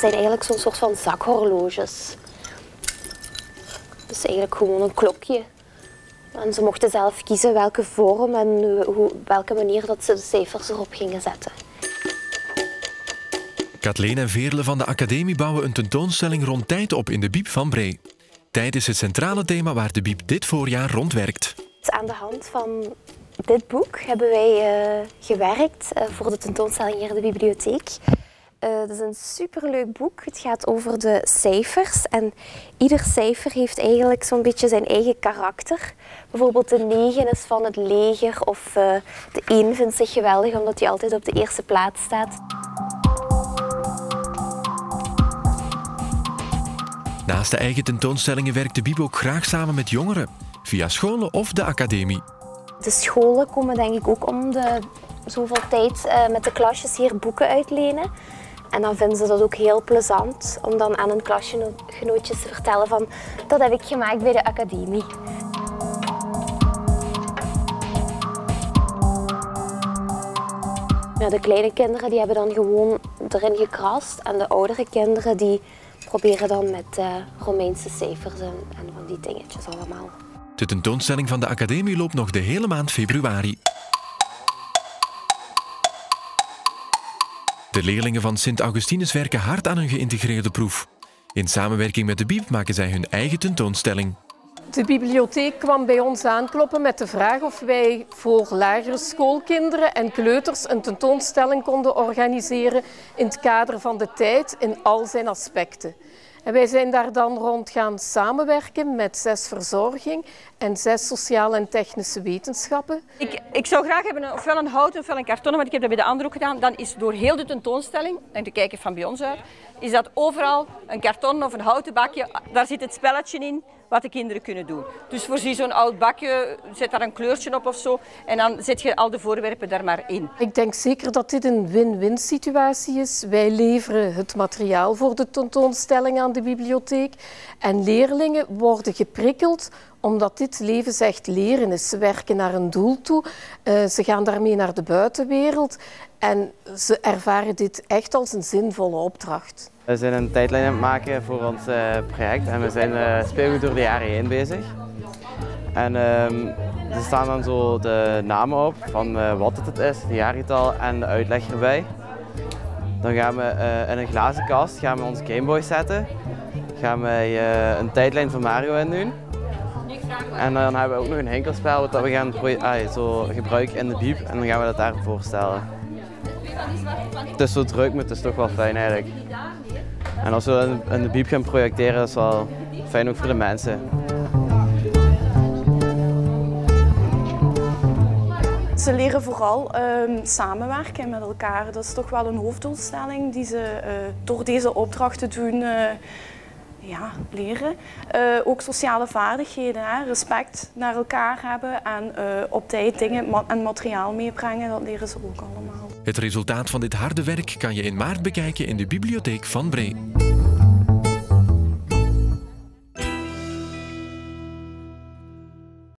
Het zijn eigenlijk zo'n soort van zakhorloges. Dus eigenlijk gewoon een klokje. En ze mochten zelf kiezen welke vorm en hoe, welke manier dat ze de cijfers erop gingen zetten. Kathleen en Veerle van de Academie bouwen een tentoonstelling rond tijd op in de Biep van Bree. Tijd is het centrale thema waar de Biep dit voorjaar rondwerkt. Aan de hand van dit boek hebben wij uh, gewerkt uh, voor de tentoonstelling hier in de bibliotheek. Uh, het is een superleuk boek. Het gaat over de cijfers. En ieder cijfer heeft eigenlijk zo'n beetje zijn eigen karakter. Bijvoorbeeld de 9 is van het leger of uh, de 1 vindt zich geweldig omdat hij altijd op de eerste plaats staat. Naast de eigen tentoonstellingen werkt de Bib ook graag samen met jongeren, via scholen of de academie. De scholen komen denk ik ook om de zoveel tijd uh, met de klasjes hier boeken uitlenen. En dan vinden ze dat ook heel plezant om dan aan hun klasgenootjes te vertellen van dat heb ik gemaakt bij de academie. Ja, de kleine kinderen die hebben dan gewoon erin gekrast en de oudere kinderen die proberen dan met uh, Romeinse cijfers en, en van die dingetjes allemaal. De tentoonstelling van de academie loopt nog de hele maand februari. De leerlingen van Sint-Augustinus werken hard aan hun geïntegreerde proef. In samenwerking met de BIEB maken zij hun eigen tentoonstelling. De bibliotheek kwam bij ons aankloppen met de vraag of wij voor lagere schoolkinderen en kleuters een tentoonstelling konden organiseren in het kader van de tijd in al zijn aspecten. En wij zijn daar dan rond gaan samenwerken met zes verzorging en zes sociale en technische wetenschappen. Ik, ik zou graag hebben ofwel een houten ofwel een kartonnen, maar ik heb dat bij de anderen ook gedaan. Dan is door heel de tentoonstelling, en te kijken van bij ons uit, is dat overal een karton of een houten bakje, daar zit het spelletje in wat de kinderen kunnen doen. Dus voorzie zo'n oud bakje, zet daar een kleurtje op of zo en dan zet je al de voorwerpen daar maar in. Ik denk zeker dat dit een win-win situatie is. Wij leveren het materiaal voor de tentoonstelling aan de bibliotheek en leerlingen worden geprikkeld omdat dit leven echt leren is. Ze werken naar een doel toe, uh, ze gaan daarmee naar de buitenwereld en ze ervaren dit echt als een zinvolle opdracht. We zijn een tijdlijn aan het maken voor ons uh, project en we zijn uh, speelgoed door de jaren heen bezig. En er staan dan zo de namen op van wat het is, de jaargetal en de uitleg erbij. Dan gaan we in een glazen kast gaan we onze Gameboy zetten. Gaan we een tijdlijn van Mario in doen. En dan hebben we ook nog een hinkelspel dat we gaan ah, zo gebruiken in de biep en dan gaan we dat daar voorstellen. Het is zo druk, maar het is toch wel fijn eigenlijk. En als we in de biep gaan projecteren, is wel fijn ook voor de mensen. Ze leren vooral um, samenwerken met elkaar. Dat is toch wel een hoofddoelstelling die ze uh, door deze opdrachten doen. Uh, ja, leren. Uh, ook sociale vaardigheden, respect naar elkaar hebben en op tijd dingen en materiaal meebrengen, dat leren ze ook allemaal. Het resultaat van dit harde werk kan je in maart bekijken in de bibliotheek van Bree.